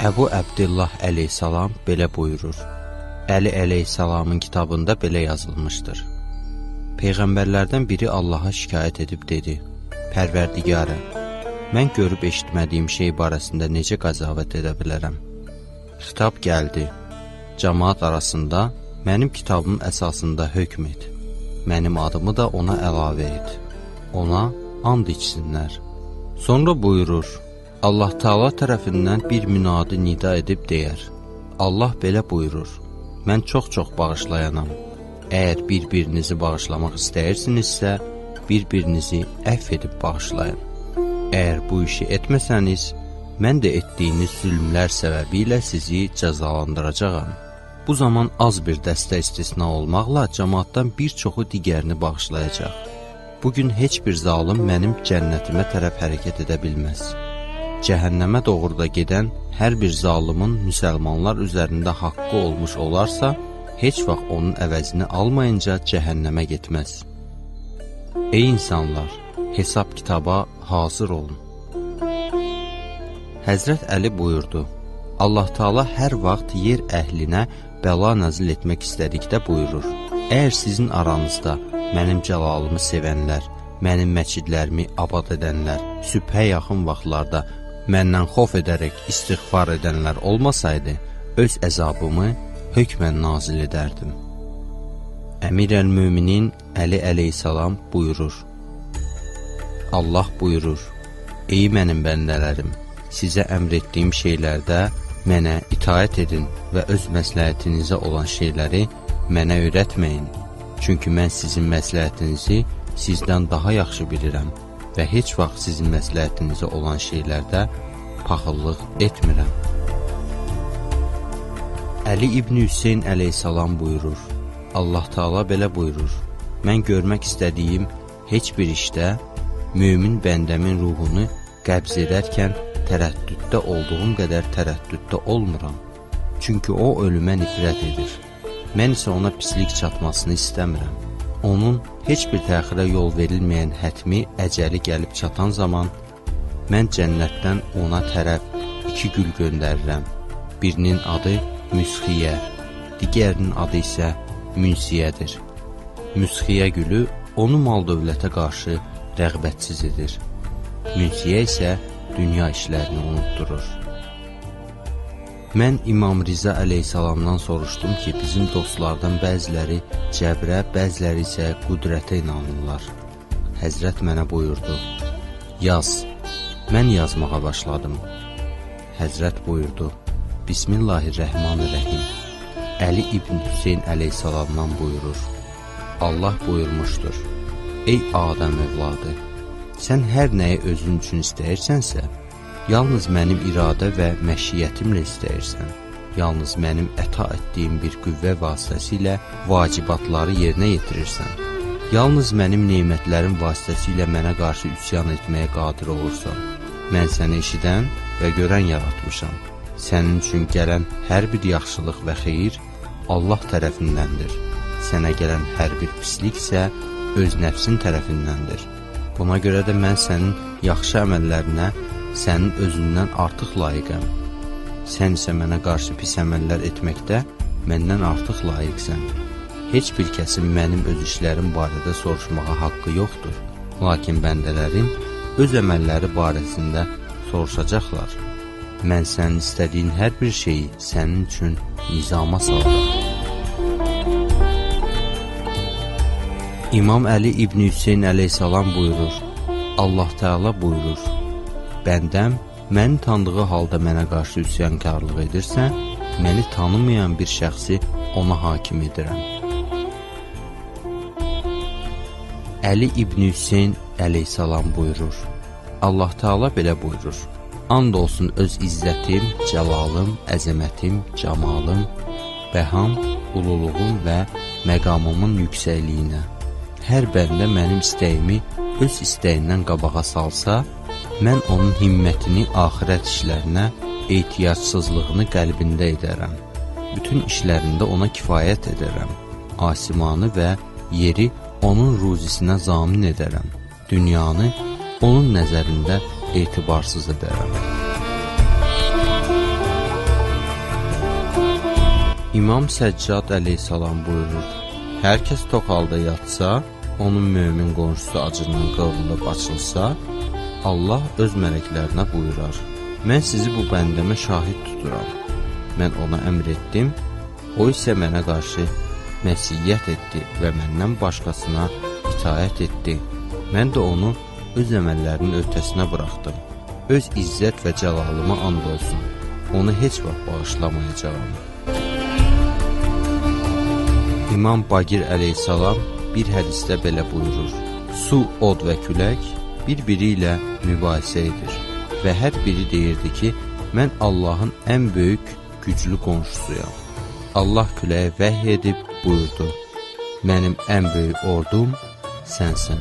Əbu Əbdillah əleyhissalam belə buyurur. Əli əleyhissalamın kitabında belə yazılmışdır. Peyğəmbərlərdən biri Allaha şikayət edib dedi, Pərverdigarə, mən görüb eşitmədiyim şey barəsində necə qəzavət edə bilərəm? Xitab gəldi, cəmaat arasında mənim kitabım əsasında hökm et, mənim adımı da ona əlavə et, ona and içsinlər. Sonra buyurur, Allah Taala tərəfindən bir münadi nida edib deyər: Allah belə buyurur: Mən çox-çox bağışlayanam. Əgər bir-birinizi bağışlamaq istəyirsinizsə, bir-birinizi əfv edib bağışlayın. Əgər bu işi etməsəniz, mən də etdiyiniz zülmlər səbəbilə sizi cəzalandıracağam. Bu zaman az bir dəstə istisna olmaqla cəmaatdan bir çoxu digərini bağışlayacaq. Bugün heç bir zalım mənim cənnətimə tərəf hərəkət edə bilməz cəhənnəmə doğru da gedən hər bir zalımın müsəlmanlar üzərində haqqı olmuş olarsa, heç vaxt onun əvəzini almayınca cəhənnəmə getməz. Ey insanlar, hesab kitaba hazır olun. Həzrət Əli buyurdu, Allah Taala hər vaxt yer əhlinə bəla nazil etmək istədikdə buyurur, əgər sizin aranızda mənim cəlalımı sevənlər, mənim məcidlərimi abad edənlər, sübhə yaxın vaxtlarda məndən xof edərək istighfar edənlər olmasaydı, öz əzabımı hökmən nazil edərdim. Əmir əl-müminin Əli əleyhissalam buyurur, Allah buyurur, Ey mənim bəndələrim, sizə əmr etdiyim şeylərdə mənə itaət edin və öz məsləhətinizə olan şeyləri mənə öyrətməyin. Çünki mən sizin məsləhətinizi sizdən daha yaxşı bilirəm və heç vaxt sizin məsləhətinizə olan şeylərdə paxıllıq etmirəm. Əli İbn Hüseyn əleyhissalam buyurur, Allah Taala belə buyurur, mən görmək istədiyim heç bir işdə mömin bəndəmin ruhunu qəbz edərkən tərəddüddə olduğum qədər tərəddüddə olmuram. Çünki o ölümə nifrət edir. Mən isə ona pislik çatmasını istəmirəm. Onun heç bir təxirə yol verilməyən hətmi əcəli gəlib çatan zaman mən cənnətdən ona tərəf iki gül göndərirəm. Birinin adı Müsxiyə, digərinin adı isə Münsiyədir. Müsxiyə gülü onu mal-dövlətə qarşı rəğbətsiz edir. Münsiyə isə dünya işlərini unutdurur. Mən İmam Riza əleyhissalamdan soruşdum ki, bizim dostlardan bəziləri cəbrə, bəziləri isə qüdrətə inanırlar. Həzrət mənə buyurdu, yaz. Mən yazmağa başladım. Həzrət buyurdu, Bismillahirrəhmanirrəhim. Əli İbn Hüseyn əleyhissalamdan buyurur, Allah buyurmuşdur, Ey Adəm övladı, sən hər nəyi özün üçün istəyirsənsə, Yalnız mənim iradə və məşiyyətimlə istəyirsən, yalnız mənim əta etdiyim bir qüvvə vasitəsilə vacibatları yerinə yetirirsən, yalnız mənim neymətlərim vasitəsilə mənə qarşı üsyan etməyə qadir olursan, mən səni eşidən və görən yaratmışam. Sənin üçün gələn hər bir yaxşılıq və xeyir Allah tərəfindəndir. Sənə gələn hər bir pislik isə öz nəfsin tərəfindəndir. Buna görə də mən sənin yaxşı əməllərinə sənin özündən artıq layiqəm. Sən isə mənə qarşı pis əməllər etməkdə məndən artıq layiqsən. Heç bir kəsin mənim öz işlərim barədə soruşmağa haqqı yoxdur. Lakin bəndələrim öz əməlləri barəsində soruşacaqlar. Mən sənin istədiyin hər bir şeyi sənin üçün nizama salaram. İmam Əli İbn Hüseyn əleyhissalam buyurur, Allah Teala buyurur, Bəndəm məni tanıdığı halda mənə qarşı üsyankarlıq edirsə, məni tanımayan bir şəxsi ona hakim edirəm. Əli İbn Hüseyn əleyhissalam buyurur. Allah Taala belə buyurur. And olsun öz izzətim, cəlalım, əzəmətim, camalım, bəham, ululuğum və məqamımın yüksəkliyinə. Hər bəndə mənim istəyimi öz istəyindən qabağa salsa, mən onun himmətini axirət işlərinə, ehtiyacsızlığını qəlbində edərəm. Bütün işlərində ona kifayət edərəm. Asimanı və yeri onun ruzisinə zamin edərəm. Dünyanı onun nəzərində etibarsız edərəm. İmam Səccad əleyhissalam buyurur, hər kəs tox halda yatsa, onun mömin qonşusu acından qıvrılıb açılsa, Allah öz mələklərinə buyurar, mən sizi bu bəndəmə şahid tuturam. Mən ona əmr etdim, o isə mənə qarşı məsiyyət etdi və məndən başqasına itayət etdi. Mən də onu öz əməllərinin ötəsinə buraxdım. Öz izzət və cəlalıma and olsun. Onu heç vaxt bağışlamayacağam. İmam Bagir əleyhissalam bir hədisdə belə buyurur. Su, od və külək bir-biri ilə mübahisə edir və hər biri deyirdi ki, mən Allahın ən böyük, güclü qonşusuyam. Allah küləyə vəhy edib buyurdu, mənim ən böyük ordum sənsin.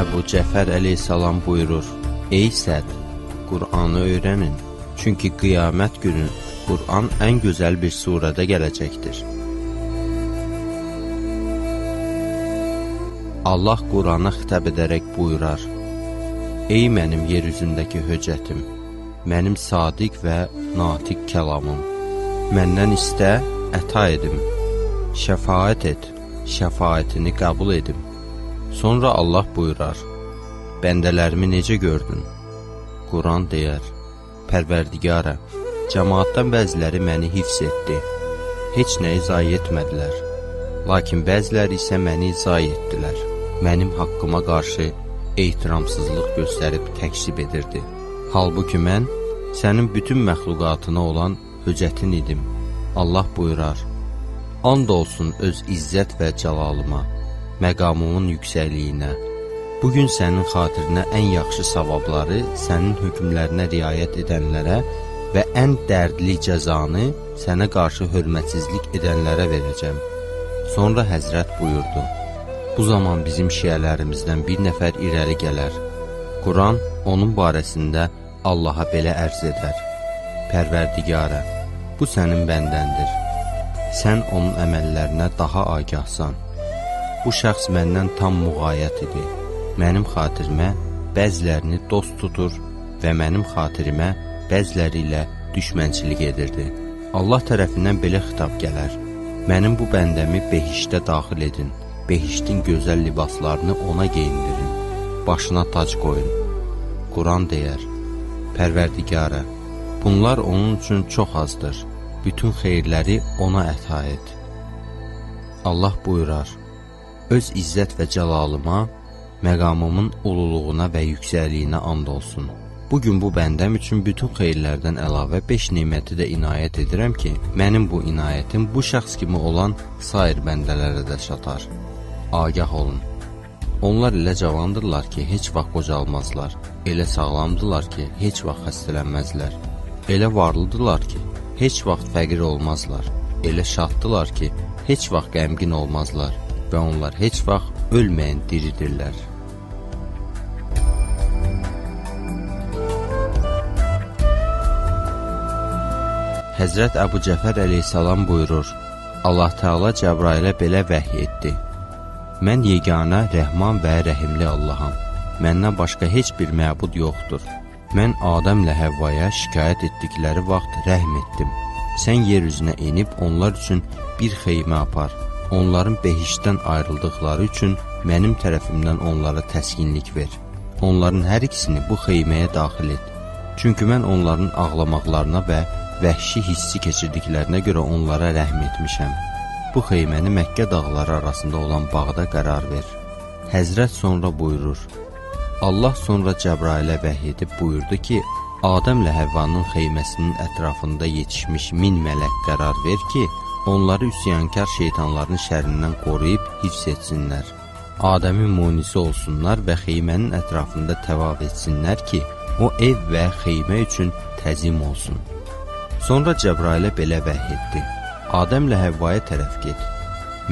Əbu Cəfər əleyhissalam buyurur, Ey Səd, Qur'anı öyrənin, çünki qiyamət günü Qur'an ən gözəl bir surədə gələcəkdir. Allah Qur'ana xitab edərək buyurar, Ey mənim yer üzündəki höcətim, mənim sadiq və natiq kəlamım, məndən istə, əta edim, şəfaət et, şəfaətini qəbul edim. Sonra Allah buyurar, bəndələrimi necə gördün? Quran deyər, pərverdigara, Cəmaatdan bəziləri məni hifz etdi. Heç nəyi zayi etmədilər. Lakin bəziləri isə məni zayi etdilər. Mənim haqqıma qarşı ehtiramsızlıq göstərib təksib edirdi. Halbuki mən sənin bütün məxluqatına olan höcətin idim. Allah buyurar, And olsun öz izzət və cəlalıma, məqamımın yüksəkliyinə. Bugün sənin xatirinə ən yaxşı savabları sənin hökmlərinə riayət edənlərə və ən dərdli cəzanı sənə qarşı hörmətsizlik edənlərə verəcəm. Sonra həzrət buyurdu, bu zaman bizim şiyələrimizdən bir nəfər irəli gələr. Quran onun barəsində Allaha belə ərz edər. Pərverdigarə, bu sənin bəndəndir. Sən onun əməllərinə daha agahsan. Bu şəxs məndən tam müğayət idi. Mənim xatirimə bəzilərini dost tutur və mənim xatirimə bəziləri ilə düşmənçilik edirdi. Allah tərəfindən belə xitab gələr. Mənim bu bəndəmi behişdə daxil edin. Behiştin gözəl libaslarını ona geyindirin. Başına tac qoyun. Quran deyər, Pərverdigara, bunlar onun üçün çox azdır. Bütün xeyirləri ona əta et. Allah buyurar, öz izzət və cəlalıma, məqamımın ululuğuna və yüksəliyinə and olsun. Bugün bu bəndəm üçün bütün xeyirlərdən əlavə 5 neməti də inayət edirəm ki, mənim bu inayətim bu şəxs kimi olan sair bəndələrə də çatar. Agah olun. Onlar elə cavandırlar ki, heç vaxt qocalmazlar. Elə sağlamdılar ki, heç vaxt xəstələnməzlər. Elə varlıdılar ki, heç vaxt fəqir olmazlar. Elə şaddılar ki, heç vaxt qəmgin olmazlar və onlar heç vaxt ölməyən diridirlər. Həzrət Əbu Cəfər əleyhissalam buyurur, Allah Teala Cəbrailə belə vəhy etdi. Mən yeganə, rəhman və rəhimli Allaham. Məndən başqa heç bir məbud yoxdur. Mən Adəmlə Həvvaya şikayət etdikləri vaxt rəhm etdim. Sən yer üzünə enib onlar üçün bir xeymə apar. Onların behişdən ayrıldıqları üçün mənim tərəfimdən onlara təskinlik ver. Onların hər ikisini bu xeyməyə daxil et. Çünki mən onların ağlamaqlarına və vəhşi hissi keçirdiklərinə görə onlara rəhm etmişəm. Bu xeyməni Məkkə dağları arasında olan bağda qərar ver. Həzrət sonra buyurur, Allah sonra Cəbrailə vəhy edib buyurdu ki, Adəmlə Həvvanın xeyməsinin ətrafında yetişmiş min mələk qərar ver ki, onları üsyankar şeytanların şərindən qoruyub hifz etsinlər. Adəmin munisi olsunlar və xeymənin ətrafında təvav etsinlər ki, o ev və xeymə üçün təzim olsun. Sonra Cəbrailə belə vəhy etdi. Adəmlə Həvvaya tərəf get.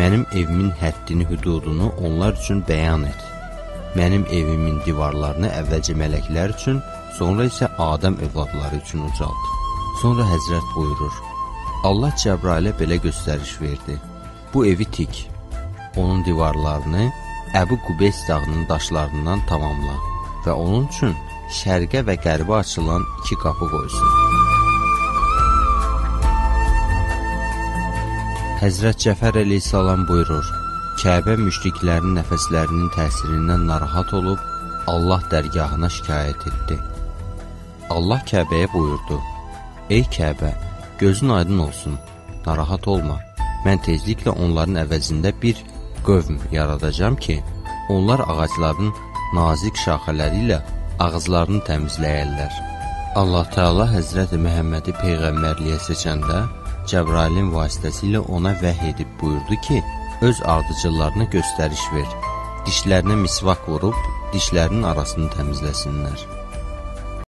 Mənim evimin həddini, hüdudunu onlar üçün bəyan et. Mənim evimin divarlarını əvvəlcə mələklər üçün, sonra isə Adəm övladları üçün ucalt. Sonra Həzrət buyurur, Allah Cəbrailə belə göstəriş verdi. Bu evi tik, onun divarlarını Əbu Qubeys dağının daşlarından tamamla və onun üçün şərqə və qərbə açılan iki qapı qoysun. Həzrət Cəfər əleyhissalam buyurur: Kəbə müşriklərin nəfəslərinin təsirindən narahat olub Allah dərgahına şikayət etdi. Allah Kəbəyə buyurdu: Ey Kəbə, gözün aydın olsun, narahat olma. Mən tezliklə onların əvəzində bir qövm yaradacam ki, onlar ağacların nazik şaxələri ilə ağızlarını təmizləyərlər. Allah Teala Həzrəti Məhəmmədi peyğəmbərliyə seçəndə Cəbrailin vasitəsilə ona vəhy edib buyurdu ki, öz ardıcıllarına göstəriş ver. Dişlərinə misvak vurub dişlərinin arasını təmizləsinlər.